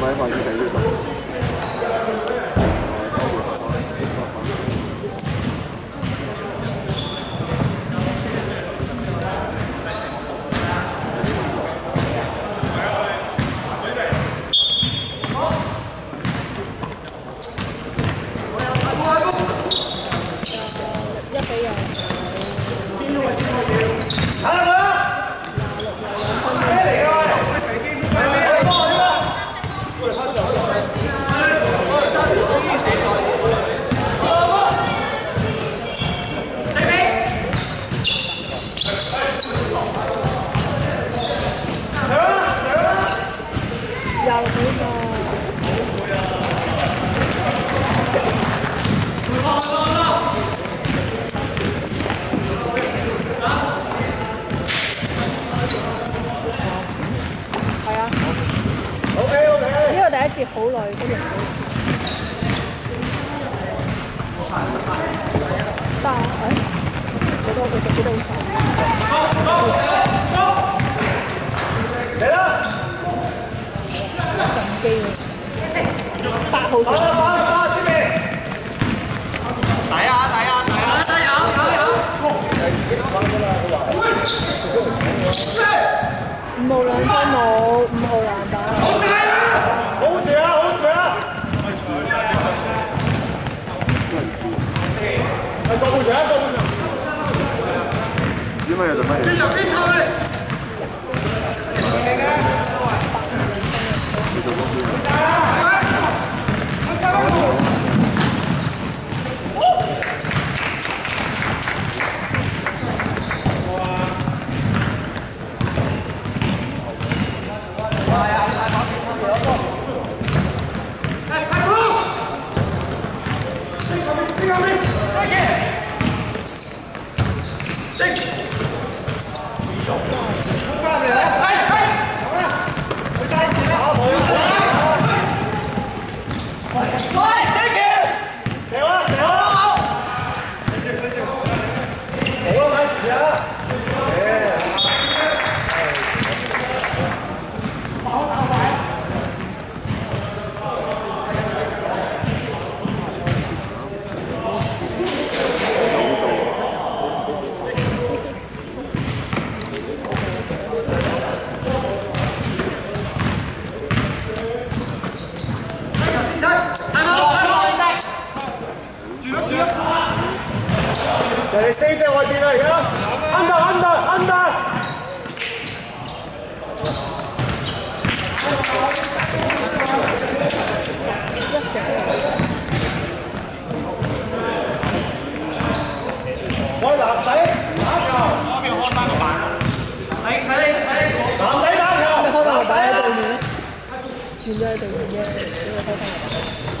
咪可以睇呢度。一比人。 又冇咗，又冇咗。呢個第一次好耐，嗰個唔到好多佢，係？我覺得我繼續幾多。神机喎！八号打啦打啦打啦，知未？抵啊抵啊抵啊！加油加油！五号两分冇，五号篮板。好住啊好住啊！系个半场一个半场。点解有只乜嘢？ Un par de Resiste Guardiola ya. Anda, anda, anda. Quay lại đấy. Đá cầu. Có biểu hôn ba của bạn. Thấy thấy thấy. Hợp đấy đá cầu. Không hợp đấy. Chuyên gia từ nhà. Không hợp đấy.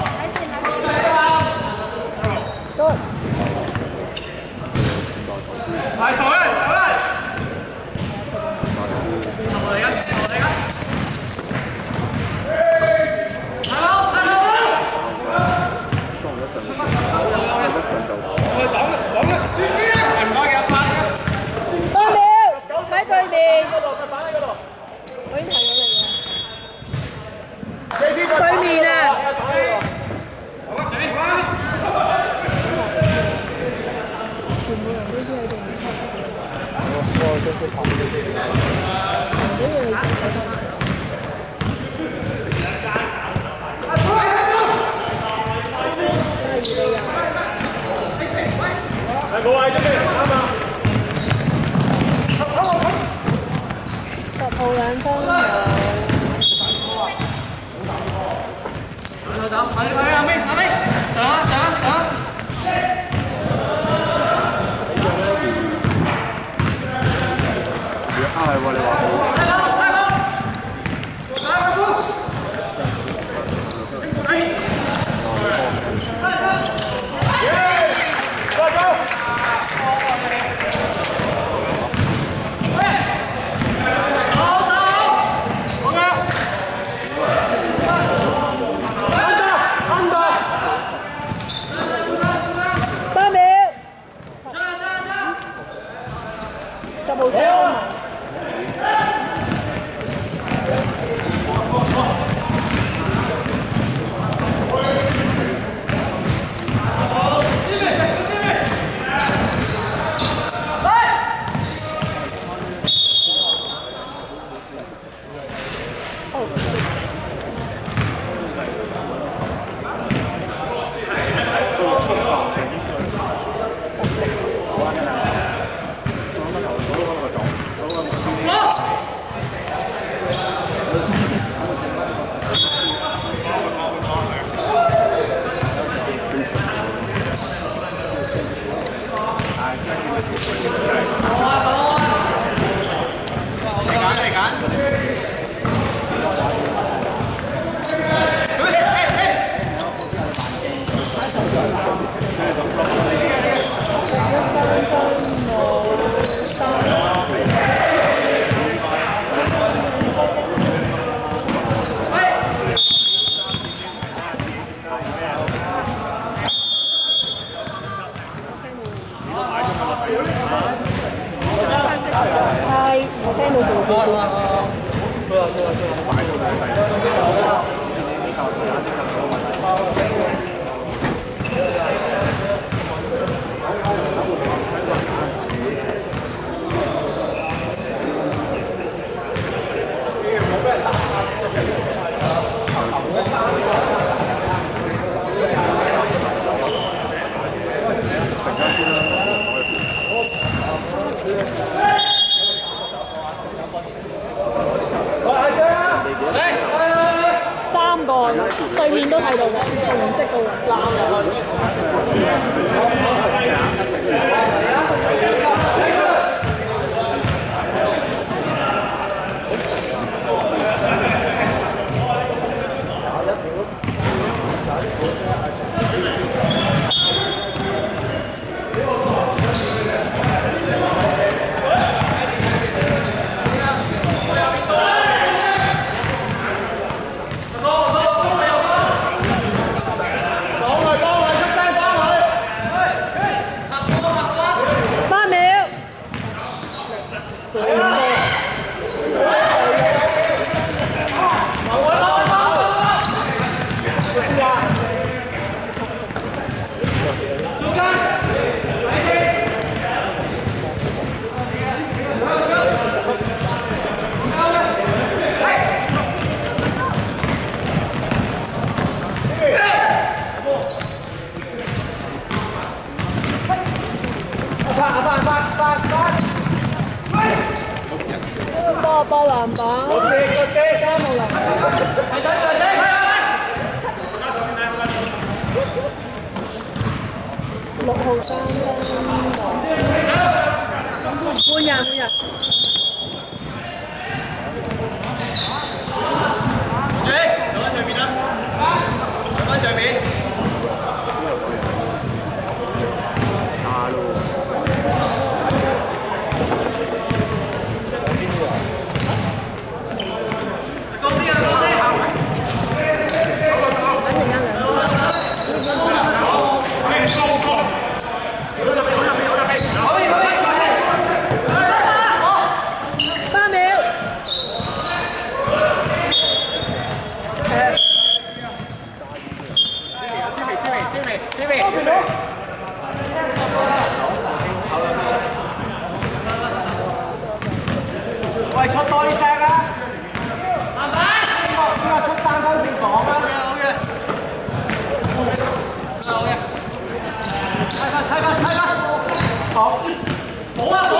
我想识拍呢啲。呢个你睇得系冇位啫咩？啱啊！十号两分冇，走走，快啲快啲，阿明阿明，上啊上啊上啊！ happening. 個，對面都睇到嘅，紅色嘅。phạt phạt phạt ba ba làm ba một tê một tê sao mà làm lộc hồ cam mua nhà mua nhà. 喂，出多啲聲啊！慢慢，邊個出三分先講啊？好嘅，好嘅。猜翻，猜翻，猜翻！好，冇啊，冇